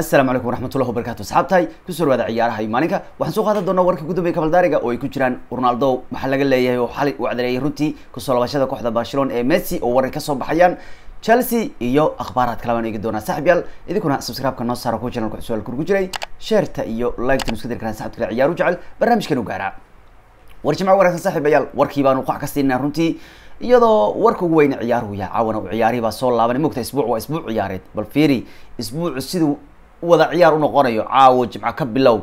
asalaamu calaykum waraxmatullahi wabarakatu asxaabtahay ku soo dhawaada ciyaaraha iyo maalinka. Waxaan soo qaadan doonaa warka gudoomiya kabaldaariga oo ay ku jiraan ronaldo. Waxaa laga leeyahay oo xalay uu cadaleeyay runtii ku soo labashada kooxda barcelona ee messi oo warar ka soo baxayaan. Chelsea iyo akhbaaraad kale baan eegi doonaa. Saaxib idinkuna subscribe-ka noo saara kuwa channelka su'aal kurgu jiray sheerta iyo like-ta nusku karaan saxibka kale ciyaaru jecel barnaamijkan u gaaraa war jimco wanaagsan saaxiibayaal warkii baanu qac ka siinaa runtii iyadoo warka ugu weyne ciyaaruhu yahay caawana uu ciyaarihii baa soo laabanay. Mogta isbuuc waa isbuuc ciyaareed. Bal fiiri isbuucu siduu wada ciyaar unoqonayo caawo jimco ka bilow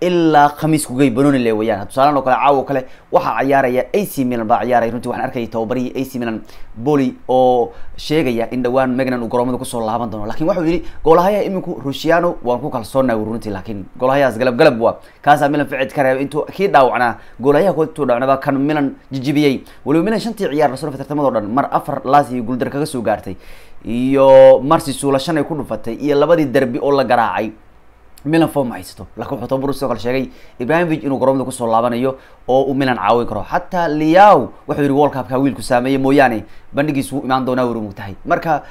ilaa khamiis kugay banoni le wayaan tusaalan oo kale caawo kale waxaa ciyaaraya ac milan baa ciyaaraya runtii waxaan arkayay tababarihii ac milan boli oo sheegaya in dhawaan megnan uu garoomada ku soo laaban doono. Lakin waxau yihi goolahayaha iminku rusiano waan ku kalsoonaa runtii. Laakiin goolahayahaas galab galab wa kaasaa milan ficid ka reebay intuu kii dhaawacnaa. Goolahayaha kood intuu dhaawacnaba kan milan jijibiyey. Waliba milan shantii ciyaar la soo tartamado dhan mar afar laasi guuldar kaga soo gaartay iyo marsi suula shan ay ku dhufatay iyo labadii derbi oo la garaacay. Milan form ma haysato. Lakin wuxuu tababar sidoo kale sheegay ibrahimovic inuu garoomada ku soo laabanayo oo uu milan caawin karo. Xataa liaw wuxuu yihi world cupka wiilku saameeyey mooyaane bandhigiis wuu imaan doonaa weri mugtahay marka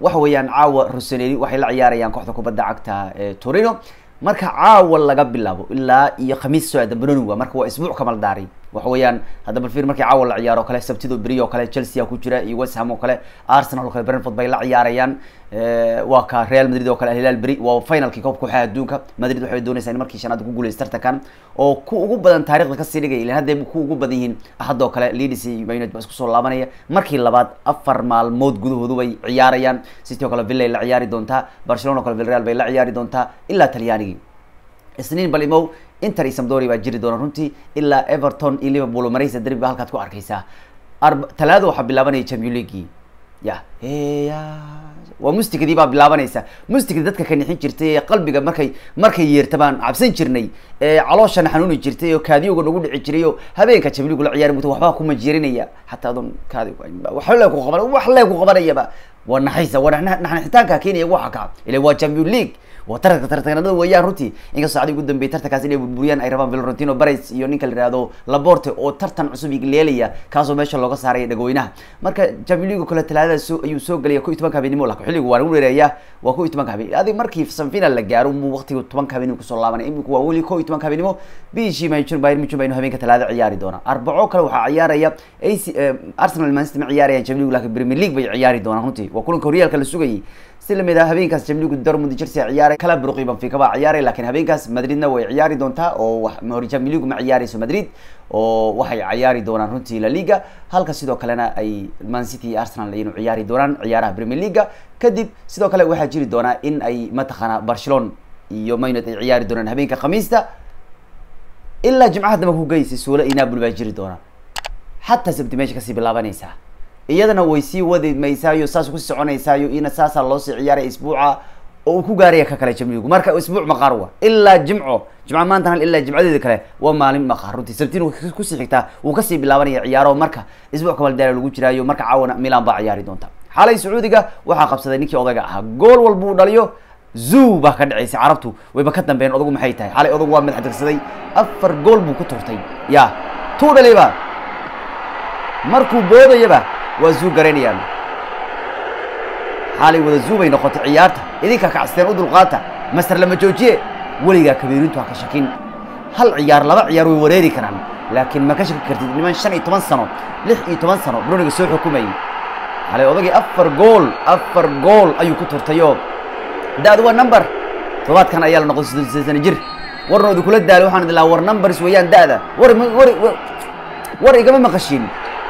waxa weeyaan caawa roseneri waxay la ciyaarayaan kooxda kubadda cagta ee torino. Marka caawa laga bilaabo ilaa iyo khamiis soo aadan banoniga marka waa isbuuc kamal daari waxa weeyaan hadda bal fiir markii caawa la ciyaaro kale sabtido beri oo kale chelsea a ku jira iyo west ham oo kale arsenal oo kale brentford bay la ciyaarayaan. Waa ka real madrid oo kale alhilaal beri waa finalkii koobka kooxaha adduunka. Madrid waxay doonaysaa in markii shanaad ku guuleysa tartankan oo ku ugu badan taarikhda ka sii dhigaya ilan hadday ku ugu badan yihiin axadoo kale leeds iyo united baa isku soo laabanaya. Markii labaad afar maalmood gudahoodu bay ciyaarayaan. City oo kale villay la ciyaari doontaa barcelona o kale vilreal bay la ciyaari doontaa ilaa talyaanigii isniin balimow inter iyo samdori baa jiri doona runtii ilaa everton iyo liverpool maraysa derbi ba halkaad ku arkaysaa. Arb talaada waxaa bilaabanaya champion leaguei. Ya ya waa mustikadii baa bilaabanaysa. Mustikadii dadka ka nixin jirtay ee qalbiga markay markay yeerta baan cabsan jirnay ee calooshana xanuuni jirtay oo kaadiyowga nagu dhici jiray oo habeenka league la ciyaari mugta waxbaa kuma jeerinaya xataa adon kaadi wax le ku qaban wax lee ku qabanayaba waa naxaysa waa naxnixitaanka keenaya waxa ka ila waa champion league. Waa tartanka tartanada weeyaan runtii inkastoo sacdii ugu dambeeyay tartankaas inay burburiyaan ay rabaan Valentino Perez iyo ninka la yihahdo Laporte oo tartan cusub igleelaya kaasoo meesha looga saaray dhagooynaha marka Champions League kale talaada soo ayuu soo galaya ku 10 habeenimo laakiin xilligu waa u dheereeyaa waa ku 10 habeen adig markii semifinal la gaaro muu waqtigu 10 habeenimo ku soo laabanay iminku waa weli ku 10 habeenimo bishii Manchester Bayern Munich baynu habeenka talaada ciyaari doona arbaco kale waxaa ciyaaraya AC Arsenal Man City ma ciyaarayaan Champions League laakiin Premier League bay ciyaari doonaan runtii waa kulanka horyaalka la sugayay si la mid ah habeenkaas Champions League Dortmund Chelsea ciyaaray kala burqi Benfica baa ciyaaray laakiin habeenkaas Madridna way ciyaari doontaa oo wax ma ciyaarayso Madrid oo waxay ciyaari doonaan runtii La Liga halka sidoo kalena ay Man City iyo Arsenal ay ciyaari doonaan ciyaaraha Premier League kadib sidoo kale waxaa jiri doonaa in ay mataqaana Barcelona iyo Man ay ciyaari doonaan habeenka Khamiista ilaa jimcaha dambe ku geysay suula iyo Napoli baa jiri doona xataa sabti meesha ka sii bilaabanaysaa iyadana way sii wadi maysaayo saas ku sii soconaysaayo ina saasaa loosii ciyaaray isbuuca oo uu ku gaaraya ka kale jamligu marka isbuuc maqaar wa ilaa jimco jimco maantana ilaa jimcadeeda kale waa maalin maqaar. Runtii sabtiin ku sii xigtaa wuu ka sii bilaabanaya ciyaaro marka isbuuc kabaldaara lagu jiraayo marka caawana milan baa ciyaari doonta. Xalay sacuudiga waxaa qabsaday ninkii odayga ahaa gool walba uu dhaliyo zoo baa ka dhacaysay carabtu wayba ka dambeeyeen odagu maxay tahay? Xalay odagu waa madax dirsaday afar gool buu ku turtay. Ya tuu dhaliba markuu boodayaba waa zuu garaynayaan xaalay wada zuu bay noqotay ciyaarta idinka kacsteen u dulqaata master lama joojiye weligaa kabiirintu ha ka shakin hal ciyaar laba ciyaar way wareeri karaan laakiin ma ka shaki kartid niman shan iyo toban sano lix iyo toban sano bruniga soo xukumayay xalay odagii afar gool afar gool ayuu ku turtayoo da-du waa number todobaadkan ayaa la noqday siddeed sana jir warna idi kula daalay waxaan idin lahaa war numbers weeyaan da-da war war war igama maqashiin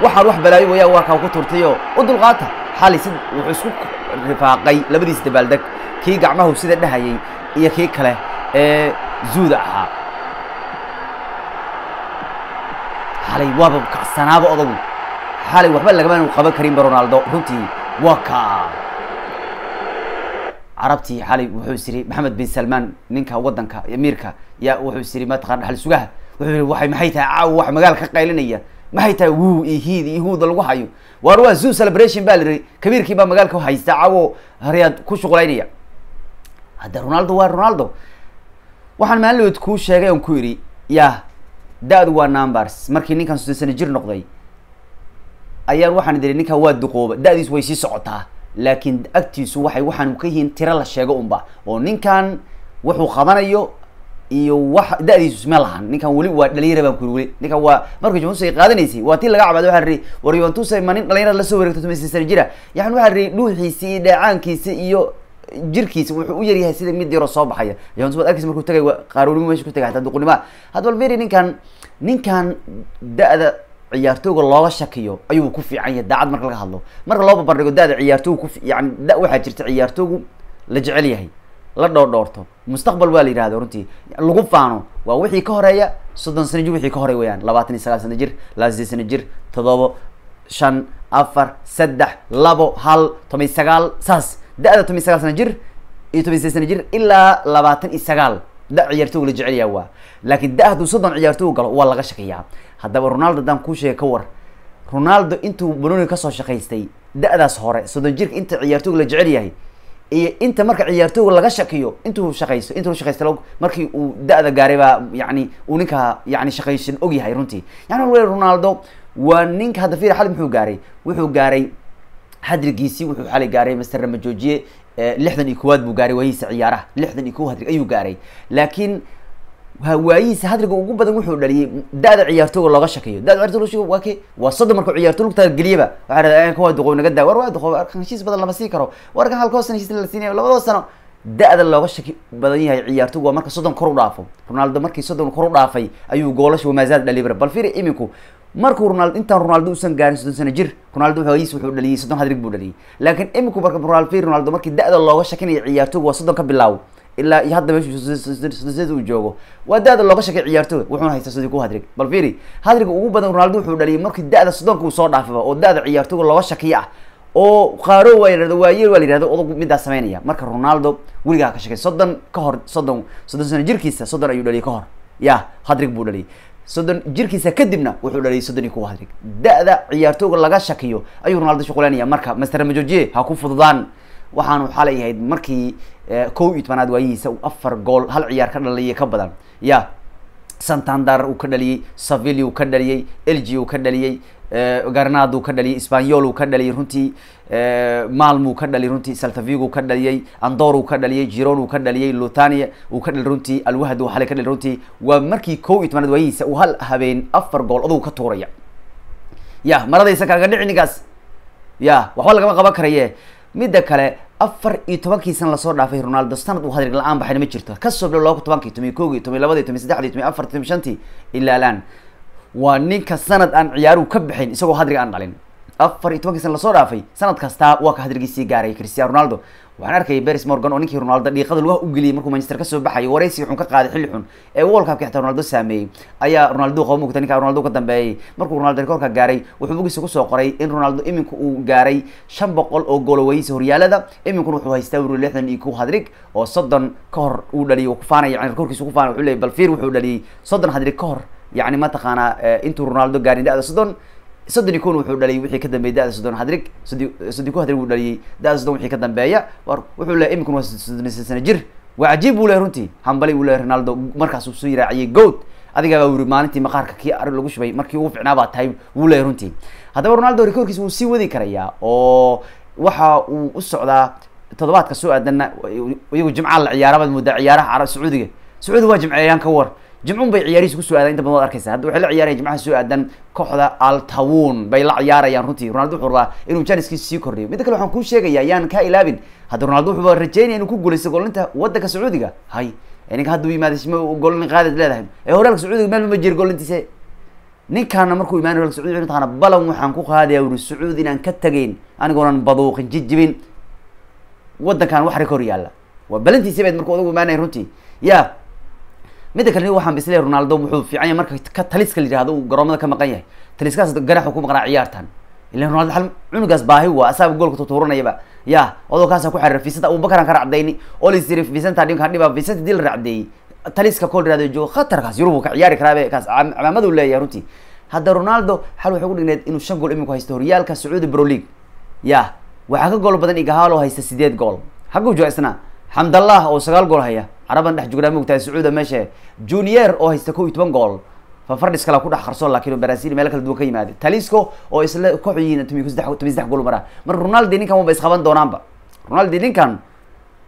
waxaan wax balaayo wayaan waa kaa ku turtayoo u dulqaata. Xali si wuxuu isku rifaaqay labadiis dabaaldeg kii gacmahu sida dhahayay iyo kii kale ee zuuda ahaa. Xalay waaba kacsanaaba odagu. Xalay waxba lagama qaban karinba ronaldo. Runtii waa ka. Carabtii xalay wuxuu is yiri maxamed bin salmaan ninka waddanka amiirka yaa wuxuu is yiri mataqana dhaxal sugaha? Wuxuu yihi waxay maxay tahay? Caawa wax magaala ka qaylinaya maxay tahay? Wuu iyo hiid iyo huuda lagu hayo. Waar waa zoo celebration baa la yihi kabiirkii baa magaalka haysta caawo haryaad ku shuqulaynaya. Hadda ronaldo waa ronaldo. Waxaan maalinlood kuu sheegay on ku yidhi ya da-du waa numbers. Markii ninkan soddon jir noqday ayaan waxaan idiri ninkan waa duqooba. Da-diis way sii socotaa. Laakiin agtiisu waxay waxaan ka yihiin tiro la sheego unba. Oo ninkan wuxuu qabanayo iyo wax da-diisu isma lahan. Ninkan weli waa dhalinyara baan kuri weli. Ninkan waa marka juventus ay qaadanaysay waa tii laga cabaado waxaa ri war juventus ma nin dhalinyarada la soo wareegto toban sana jira. Yani waxaa ri dhuuxiisi iyo dheecaankiisa iyo jirkiisa wuxuu u yaryahay sida mid yaroo soo baxaya. Juventus baad arkaysa markuu tagay qaaroonimo meesha ku tagay hataa duqunimaa hadda meri ninkan ninkan da-da ciyaartooga looga shakiyo ayuu ku fiican yahay daacad marka laga hadlo. Marka loo babardhigo da-da ku yani da waxaa jirta ciyaartoogu la jecel yahay la dhoordhoorto mustaqbal waa la yihahda runtii. Lagu faano waa wixii ka horreeya soddon sana jir wixii ka horey weyaan labaatan iyo sagaal sana jir laba sideed sana jir todobo shan afar saddex labo hal toban iyo sagaal. Saas da-da toban iyo sagaal sana jir iyo toban iyo sideed sana jir ilaa labaatan iyo sagaal. Da ciyaartooga la jecel yaha waa. Laakiin da hadduu soddon ciyaartooga galo waa laga shakiyaa haddaba ronaldo haddaan kuu sheega ka war ronaldo intuu banoni ka soo shaqaystay da-daas hore soddon jirka inta ciyaartooga la jecel yahay iyo inta marka ciyaartooga laga shakiyo intuu shaqaysto intuu shaqaysta markii uu da-da gaaray baa yani uu ninka yani shaqaysan og yahay runtii. Yani w ronaldo waa ninka hadda fir xali muxuu gaaray? Wuxuu gaaray hadrigiisii wuxuu xali gaaray master ramajoojiye lixdan iyo kowaad buu gaaray waayihiisa ciyaaraha. Lixdan iyo kow hadrig ayuu gaaray. Laakiin waayihiisa hadriga ugu badan wuxuu dhaliyay da-da ciyaartooga looga ciyaartooga looga waa ke waa soddon markuu ciyaartooy lugtaa geliyaba waxaa dhahdaa waa duqow naga daa war waa duqow arkan heshiis badan lama sii karo. Warkan halkoo sana heshiis la siinaya labadoo sano da-da looga shaki badan yahay ciyaartoogu. Waa marka soddon kor u dhaafo. Ronaldo markii soddon kor u dhaafay ayuu goolasha wamaazaad dhalibara bal firi iminku markuu ronaldo intaan ronaldo usan gaarin soddon sano jir ronaldo waayiis wuxuu dhaliyay soddon hadrig buu dhaliyay. Laakiin iminku marka ronaldo markii da-da looga shakinaya ciyaartoogu waa soddon ka bilaaw ilaa iyo hadda meeshu joogo. Waa da-da looga shakay ciyaartooga wuxuuna haystaa sodon ku hadrig. Bal firi hadriga ugu badan ronaldo wuxuu dhaliyay markii da-da soddonka uu soo dhaafaba oo da-da ciyaartooga looga shakiya. Ah oo qaaro waa yihahdo waayeel waa la yihahdo odag midaas sameynaya. Marka ronaldo weligaa ka shakay soddon ka hor soddon soddon sano jirkiisa soddon ayuu dhaliyay ka hor. Ya hadrig buu dhaliyay. Soddon jirkiisa kadibna wuxuu dhaliyay soddon iyo kuwa hadrig. Da-da ciyaartooga laga shakiyo ayuu ronaldo shuqulanaya marka master majojiye ha ku fududaan. Waxaanu xalay ahayd markii kow iyo tobanaad waayihiisa afar gool hal ciyaar ka dhaliyay ka badan ya santander uu ka dhaliyey savili uu ka dhaliyey elgi uu ka dhaliyey garnad uu ka dhaliyay spanyol uu ka dhaliyay runtii malm uu ka dhaliyay runtii saltavig uu ka dhaliyay andor uu ka dhaliyay giron uu ka dhaliyay lutania uu ka dhali runtii alwahd uu xalay ka dhali runtii waa markii kow iyo tobanaad waayihiisa uu hal habeen afar gool adugu ka tuuraya ya maradaysa kaaga dhici ninkaas ya waxba lagama qaban karaye midda kale afar iyo tobankii sana la soo dhaafay ronaldo sanad uu hadrig la'aan baxayna ma jirto ka soo bilo laba tobankii tomiy koogii tomiy labadii tomiy saddexdii tomiy afartii tomiy shantii ilaa laan waa ninka sanad aan ciyaaruhu ka bixin isagoo hadrig aan dhalin afar iyo tobankii sana la soo dhaafay sanad kastaa waa ka hadrigiisii gaaray cristiano ronaldo. Waxaan arkayay beris morgan oo ninkii ronaldo dhiiqada lugaha u geliyay markuu manchester ka soo baxayo waraysi xun ka qaaday xilli xun ee world cupka xitaa ronaldo saameeyey. Ayaa ronaldo qaba mugta ninka ronaldo ka dambeeyey. Markuu ronaldo rekoorka gaaray wuxuu bogiisa ku soo qoray in ronaldo iminku uu gaaray shan boqol oo goolo wayisa horyaalada. Iminkuna wuxuu haystaa wuri lixdan iyo kow hadrig oo soddon ka hor uu dhaliyay uu kufaanaya yani rekoorkiisa kufaanay wuxuu leeyay balfiir wuxuu dhaliyay soddon hadrig ka hor. Yani mataqaanaa intuu ronaldo gaarin da-da soddon soddon iyo kon wuxuu dhaliyay wixii ka dambeeyay da-da soddon hadrig soddon ko hadrig uu dhaliyay da-da soddon wixii ka dambeeya wuxuu leeyahy iminkuna waa soddon sano jir waa cajiib buu leeyahy runtii hambali uu leeyahy ronaldo markaas uu soo yiraaciyay goat adigaa baa wuri maalintii maqaarka kii arrin lagu shubay markii ugu ficnaa baa tahay wuu leeyahy runtii haddaba ronaldo rekoorkiisa wuu sii wadi karayaa oo waxa uu u socdaa toddobaadka soo aadanna iyagu jimcaa la ciyaarabaad moodaa ciyaaraha sacuudiga sacuudi waa jimceeyaan ka war jimcun bay ciyaarihiisa ku soo aadan inta badan waad arkaysa. Hadda waxay la ciyaarayan jimcaha soo aadan kooxda altawun bay la ciyaarayaan runtii. Ronaldo wuxuu rabaa inuu janiskiisa sii kordhiyo. Midda kale waxaan kuu sheegaya yaan kaa ilaabin. Hadda ronaldo wuxuuba rajeynaya inuu ku guulaysto goolinta wadanka sacuudiga hay ninka hadda u yimaada shima goolin qaadad leedahay. Ee horaalka sacuudiga meel ma jiro goolintiisa ninkaana markuu imaanay horaalka sacuudiga mataqaana balan waxaan ku qaadaya wuri sacuudi inaan ka tegeyn anigoonan baduuqin jijibin. Wadankan wax rekoor yaalla. Waa balantiisa bayd markuu odagu imaanaya runtii. Ya midda kale waxaan bisleey ronaldo wuxuu fiican yahay marka ka taliska la yihahdo uu garoomada ka maqan yahay. Taliskaas ganaxu ku maqnaa ciyaartan. Ilan ronaldo hal cunugaas baahi waa asaaba goolka tutuuranayaba ya odoo kaasa ku xariir fisanta abubakaran ka racdayni oo la yiri fisanta dhinkan dhiba fisanta dil racdeeyey taliska kool yiraahdo joogo khatarkaas yurub ka ciyaari karaabe kaas camaamadu leeyahay runtii. Hadda ronaldo xal waxay ku dhigneed inuu shan gool iminku haysto horyaalka sacuudi pro league. Ya waxaa ka gool badan igahalo haysta sideed gool. Xaguu jooga isna xamdallah oo sagaal gool haya. Caraban dhex jugnaa mogtahay sacuuda meesha. Junior oo haysta kow iyo toban gool. Fafardhis kala ku dhex qarsoon laakiin brazil meel kala duwan ka yimaade talisco oo isla koox yihiin tomiyo saddex gool maraa marka ronaldo ninkan waba isqaban doonaanba. Ronaldo ninkan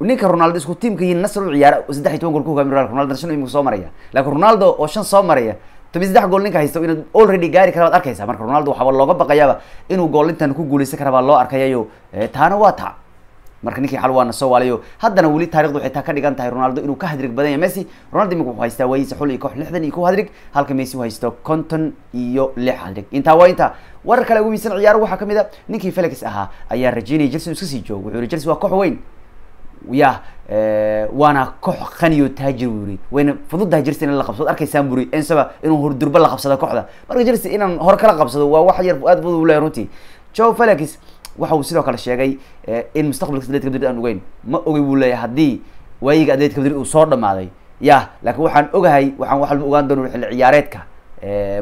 ninka ronaldo isku tiimka yihiin nasr u ciyaara saddex iyo toban gool ku hogaamiyo ronaldo. Shan imika soo maraya. Laakiin ronaldo oo shan soo maraya tomiyo saddex gool ninka haysto inaad already gaari kara waad arkaysaa marka ronaldo waxaaba looga baqayaaba inuu goolintan ku guuleysan kara baa loo arkayayo. Taana waa taa marka ninkii xal waana soo waalayo haddana weli taarikhdu waxay taa ka dhigan tahay ronaldo inuu ka hadrig badan yahay messi. Ronaldo imika wuxuu haystaa waayiisa xul iyo koox lixdan iyo kow hadrig halka messi uu haysto konton iyo lix hadrig. Intaa waa intaa warar kale ugu miisan ciyaaro waxaa ka mid a ninkii felix ahaa ayaa rajeynaya chelsea iska sii joogo wuxuu yihi chelsea waa koox weyn. Ya waana koox qaniyo taajir buu yiri wayna fududahay chelsea in la qabsado. Arkaysaan buri ensaba inuu hordurba la qabsado kooxda. Marka chelsea inaan hore kala qabsado waa wax yar aad fudud u leeyahay runtii. Joe felix waxa uu sidoo kale sheegay in mustaqbalka atletica madrid aan ogeyn. Ma ogey buu leeyahay haddii waayiga atletica madrid uu soo dhamaaday ya laakiin waxaan ogahay waxaan wax walba ogaan doona xilli ciyaareedka.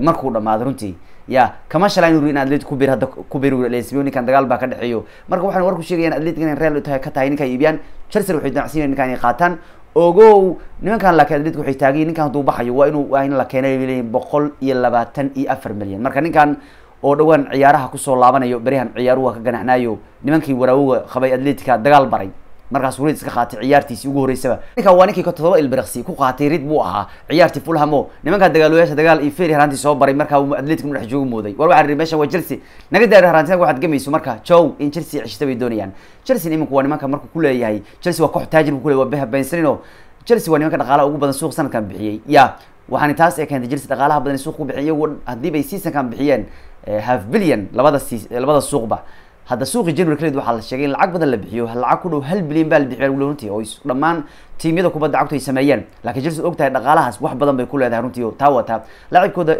Markuu dhamaado runtii. Ya kama shalaan uri in atletic ku bir hadda ku bir lesbio ninkan dagaal baa ka dhexeeyo. Marka waxaan warku sheegayaan atletic inay real tahay ka tahay ninka iibiyaan chelsea waxay damacsiinayaan ninkan inay qaataan. Ogow nimankan laakiin atletic waxay taagayiin ninkan hadduu baxayo waa inuu waa in la keenay leeyihiin boqol iyo labaatan iyo afar milyan. Marka ninkan oo dhawaan ciyaaraha ku soo laabanayo beryahan ciyaaruhu ka ganaxnaayo nimankii waraawoga qabay atletica dagaal baray. Markaas rid iska qaatay ciyaartiisii ugu horeysaba ninkan waa ninkii todoba ilbiraqsi ku qaatay rid buu ahaa ciyaartii fulhamo nimankaa dagaalooyaasha dagaal iyo feri haraantii soo baray markaa atletic dhex joogu mooday. War waxaa ri meeshan waa chelsea. Naga daari haraantina waxaad gamayso marka jow in chelsea ceshita bay doonayaan. Chelsea iminku waa nimanka markuu kuleeyahay chelsea waa koox taajir buu kuleyahy waa beha bensanino chelsea waa nimanka dhaqaalaha ugu badan suuq sanadkan bixiyey ya waxaani taas ee keentay chelsea dhaqaalaha badan suuq ku bixiy iyagu haddii bay seasonkan bixiyeen half billion labada s labada suuqba. Hadda suuqi january kaled waxaa la sheegay in lacag badan la bixiyo lacag ku dhow hal bilyan baa la bixiya runtii oo dhammaan tiimyada kubadda cagtu ay sameeyeen. Laakiin chelsea og dhaqaalahaas wax badan bay ku leedahay runtii taa wataa laacibkooda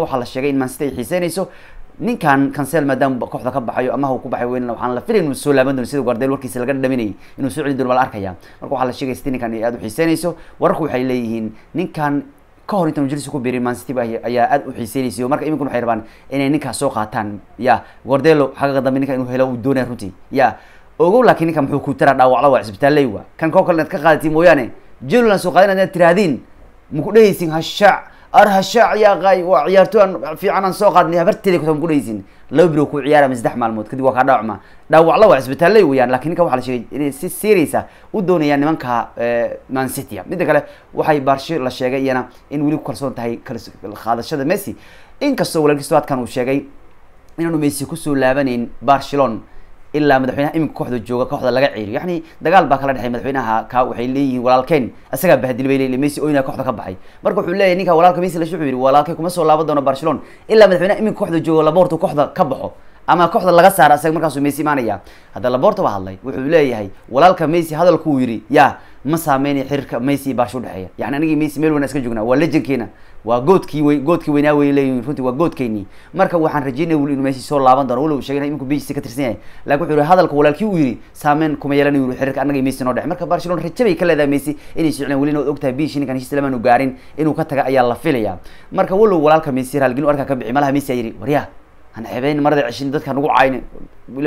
waxaa la sheegay in mancity ay xiiseynayso. Ninkan cancel maadaama kooxda ka baxayo uu ku baxay weyn waxaan la filay inuu soo laaban doono sida guardel warkiisa laga dhaminayay inuu soo celin doono baa la arkaya. Marka waxaa la sheegay ninkan ay aad u xiiseynayso. Wararku waxay leeyihiin ninkan ka hor intaan chelsea ku biirin man city ayaa aad u xiiseynaysa marka iminkun waxay rabaan inay ninkaas soo qaataan. Ya guardelo xagaga dambe ninka inuu helo uu doonaya runtii. Ya ogow laakiin ninka muxuu ku taraa dhaawacla waa cisbitaalley wa kan koo kale inaad ka qaadati mooyaane jelulan soo qaadan inaad tiraahdiin maku dhehaysin hashaac ar hashaac yaa qaay waa ciyaartooyan fiican aan soo qaadnay habarteeda kuta maku dhehaysin laba bilow ku ciyaara ma saddex maalmood kadib waa kaa dhaawacma dhaawacla waa cisbitaalley weyaan laakiin ninka waxaa la sheegay inay si seriasa u doonayaan nimanka man citya midda kale waxay baarsho la sheegay iyana in weli ku kalsoon tahay qaadashada messi. Inkastoo walaalkiisto adkan uu sheegay inaanu messi ku soo laabanayn barcelon ilaa madaxweynaha iminka kooxda jooga kooxda laga ceeriyo yani dagaal baa kala dhexey madaxweynaha ka waxay leeyihiin walaalkeen isagaa bahdil bay leeyihiin messi oyna kooxda ka baxay. Marka wuxuu leeyahy ninka walaalka messi lash wuxuu yidhi walaalkay kuma soo laaban doono barcelona. Ilaa madaxweynaha iminka kooxda jooga laborto kooxda ka baxo. Ama kooxda laga saara isaga markaasuu messi imaanaya hadda laborto baa hadlay wuxuu leeyahay walaalka messi hadalku yidhi ya ma saameynaya xiriirka messi iyo barsha udhexeeya yani anigii messi meel weyna iska joognaa waa lejankeena waa goodkii wey goodkii weynaa way leeyihiin runtii waa goodkeynii marka waxaan rajeynaya wuli inuu messi soo laaban doono walow sheegay iminku bisi ka tirsan yahay. Lakin wuxuu yihi hadalka walaalkii uu yidhi saameyn kuma yeelan yuri xiriirka annaga iyo messi noo dhex marka barcelona raje bay ka leedahay messi inay socdeen welina od ogtahay bishi ninkan heshiis lamaanu gaarin inuu ka taga ayaa la filaya marka walow walaalka messi raalgelin arkaa ka bixi malaha messi aa yidhi waryaa han xebeyn marada ceshin dadka nagu cayne.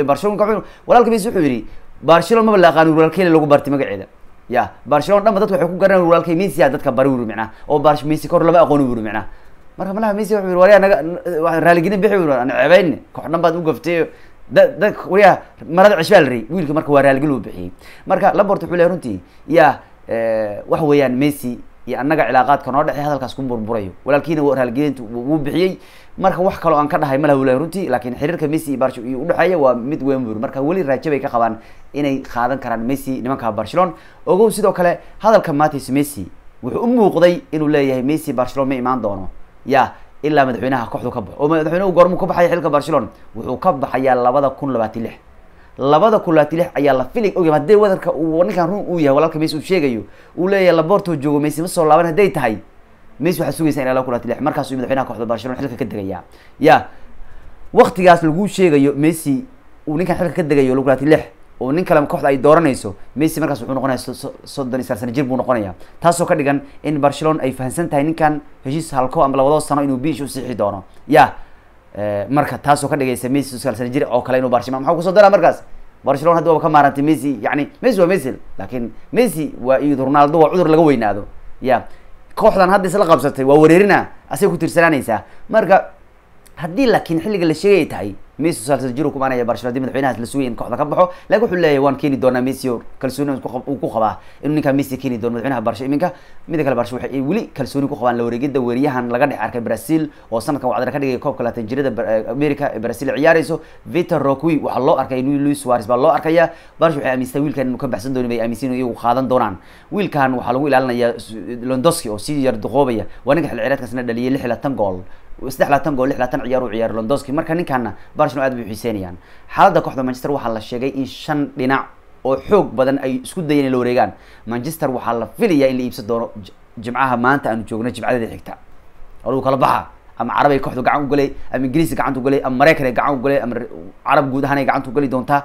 Barcelona walaalka messi wuxuu yidhi barcelona maba la aqaani walaalkeela lagu bartay magaceeda ya barcelona dhanba dadka waxay ku garan walaalkay messi a dadka bari wuri micnaa oo bar messi kahor lama aqooni wuri micnaa marka malaha messi wuxuu yiri waryaa naga raaliginin bixi wuri an cebeyn koox dhan baad u gaftay da marada cesh baa la riyay wiilka marka waa raaligin uu bixiyey. Marka labort wuxuu leeyahy runtii ya waxa weeyaan messi iyo annaga cilaaqaadka noo dhexey hadalkaas ku burburayo walaalkiina raalgelinta wuu bixiyey. Marka wax kaloo aan ka dhahay malaha wulahi runtii laakiin xiriirka messi iyo barsh iyo udhexeeya waa mid weyn buri marka weli raajo bay ka qabaan inay qaadan karaan messi nimanka barcelona. Ogow sidoo kale hadalka matis messi wuxuu u muuqday inuu leeyahay messi barcelona ma imaan doono. Ya ilaa madaxweynaha kooxdu ka baxo. Oo madaxweynuhu goormuu ka baxaya xilka barcelona? Wuxuu ka baxayaa labada kun labaatan lix. Labada kun labaatan lix ayaa la filay ogy haddii wadanka uu ninkan run uu yahay walaalka messi uu sheegayo uu leeyahay laborto joogo messi ma soo laaban hadday tahay. Messi waxaa sugaysa in laba kun labaatan lix. Markaasuu madaxweynaha kooxda barcelona xilka ka degaya ya waktigaas laguu sheegayo messi uu ninkan xilka ka degayo laba kun labaatan lix oo nin kale kooxda ay dooranayso messi markaas wuxuu noqonaya soddon iyo sagaal sana jir buu noqonaya taasoo ka dhigan in barcelona ay fahamsan tahay ninkan heshiis halko ama labadoo sano inuu biish u siixi doono. Ya marka taasoo ka dhigaysa messi sagaal sana jir oo kale inuu barcelona maxaa ku soo daraa markaas? Barcelona haddi waba ka maarantay messi yani messi waa messi laakiin messi waa iyo ronaldo waa cudur laga weynaado. Ya kooxdan hadda isla qabsatay waa wareerina asay ku tirsanaanaysaa marka haddii laakiin xilliga la sheegay ay tahay messi saalsa jiro kumaanaya barcelona haddii madaxweynahaas la sugay in kooxda ka baxo. Laakiin wuxuu leeyahay waan keeni doonaa messi oo kalsooni uu ku qabaa inuu ninkaa messi keeni doono madaxweynaha barsha iminka. Mida kale barsha waxay weli kalsooni ku qabaan la wareegida weeriyahan laga dhex arkay brazil oo sanadkan wacdana ka dhigay koobka laatan jirada america ee brazil ciyaareyso vitor roqui waxaa loo arkay luis suarez baa loo arkaya. Barsha waxay aaminsan wiilkan inuu ka baxsan doonin bay aaminsan iyagu qaadan doonaan. Wiilkan waxaa lagu ilaalinayaa londoski oo si yar duqoobaya waa ninka xil ciyaareedkaasna dhaliyay lix iyo labaatan gool saddex labaatan gool lix labaatan ciyaar u ciyaar londoski marka ninkaana barcelona aad bay uxiiseynayaan xaaladda kooxda manchester waxaa la sheegay in shan dhinac oo xoog badan ay isku dayeen in la wareegaan. Manchester waxaa la filayaa in la iibsan doono jimcaha maanta aanu joogno jimcadeeda xigta. Oo kala baxa ama carab ay kooxdu gacan ugalay ama ingiriis gacanta ugalay ama maraykan ay gacan ugalay ama carab guud ahaan ay gacanta ugali doontaa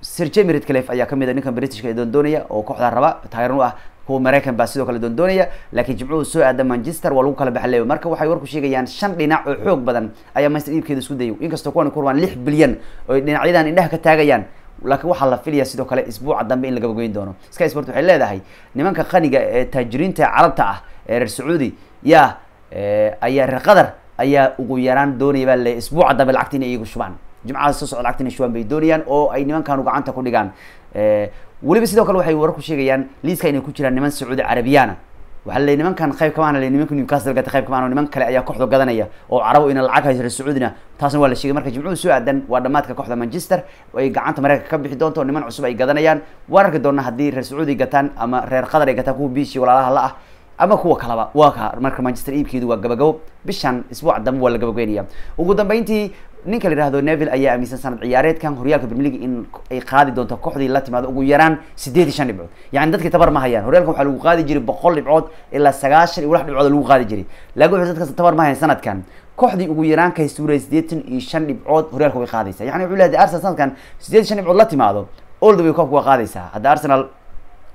sir jemi redclef ayaa ka mid a ninkan britishka doondoonaya oo kooxdaa raba taageeran u ah kuwa maraykan baa sidoo kale doondoonaya laakiin jimcuhu soo aada manchester waa lagu kala baxleeyo marka waxay warku sheegayaan shan dhinac oo xoog badan ayaa manchester iibkeeda isku dayo inkastoo kuwani ku rabaan lix bilyan oo dhinacyadan indhaha ka taagayaan laakiin waxaa la filaya sidoo kale isbuuca dambe in la gabagayn doono. Sky sport waxay leedahay nimanka qaniga ee taajiriinta carabta ah ee reer sacuudi ya ayaa reer qatar ayaa ugu yaraan doonaya baa le isbuuca dambe lacagta inay iyagu shubaan jimcaha soo socda shubaan bay doonayaan oo ay nimankanu gacanta ku dhigaan. Weliba sidoo kale waxay warku sheegayaan liiska inay ku jiraan niman sacuudi carabiyaana. Waxaa nimankan qayb kamaana le nimanka newcastle soo aadan waa dhamaadka kooxda manchester. Ay gacanta mareykanka ka bixi doonto niman cusub ay gadanayaan. Waan arki doona haddii reer sacuudi ama reer qatar ay gataan kuwa biishi ah ama kuwa kalaba. Waa ka marka manchester iibkeedu waa gabagabo bishan isbuuc dambe waa la gabagabeynaya ugu dambeyntii ninka la yihahdo ayaa aaminsan sanad ciyaareedkan horyaalka league in ay qaadi doonto kooxdii la timaado ugu yaraan sideed iyo shan dhibcood. Yani dadkii tabar ma hayaan. Horyaalkan waxaa lagu qaadi jiray boqol dhibcood ilaa sagaashan iyo wax dhibcood lagu qaadi jiray. Laakiin wuxuu dadkaas tabar ma hayan sanadkan. Kooxdii ugu yaraan ka haystuuraya sideetan iyo shan dhibcood horyaalka way qaadaysaa. Yani wuxuu leeyahay arsenal sanadkan sideed shan dhibcood la timaado old way koobka waa qaadaysaa. Hadda arsenal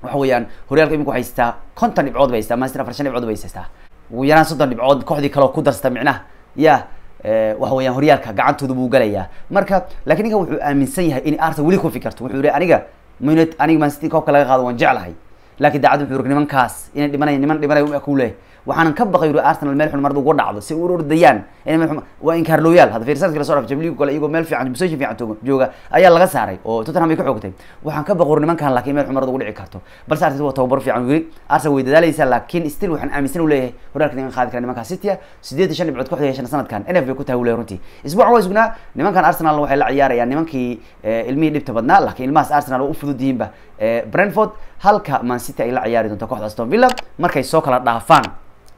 waxa weeyaan horyaalka imika waxay haystaa konton dhibcood bay haystaa manchester afar shan dhibcood bay haystaa. Ugu yaraan soddon dhibcood kooxdii kaleo ku darsata micnaha. Ya waxa weeyaan horyaalka gacantooda buu galayaa marka laakiin ninkan wuxuu aaminsan yahay in arsenal weli ku fikirto. Wuxuu yihi aniga mnet aniga man city koobka laga qaado waan jeclahay laakiin daacad wuxuu yiri nimankaas inay dhimanay niman dhimanay ku leeyahay waxaanan ka baqay yuri arsenal meel xun marada uga dhacdo si u ordayaan inay meel xun waa inkaarlooyaal hadda fiir sannadkii la soo dhaaf jamliigu kale iyagoo meel fiican position fiican jooga ayaa laga saaray oo tottenham ay ka xoogtay. Waxaan ka baqor nimankan laakiin meel xun marada ugu dhici karto. Balse arsenal waa tababar fiican yiri arsenal way dadaalaysaa laakiin still waxaan aaminsan u leeyahay horyaalka niman qaadi kara nimankaa city sideed shan dhibcood kooxda yeeshana sanadkan nf bay ku tahay u runtii. Isbuucan waa sugnaa nimankan arsenal waxay la ciyaarayaan. Nimankii ilmihii dhibta badnaa laakiin ilmahaas arsenal waa u fudud yihiinba brentford halka man city ay la ciyaari doonto kooxda aston villa markay soo kala dhaafaan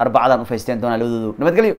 arbacadan ufaysteen doonaa labadoodu nabadgelyo